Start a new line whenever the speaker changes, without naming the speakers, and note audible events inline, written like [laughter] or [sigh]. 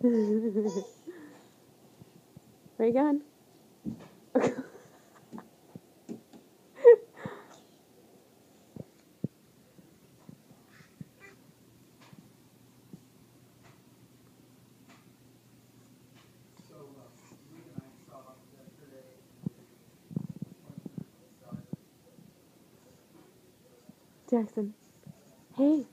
[laughs] Where you going? [laughs] Jackson. Hey.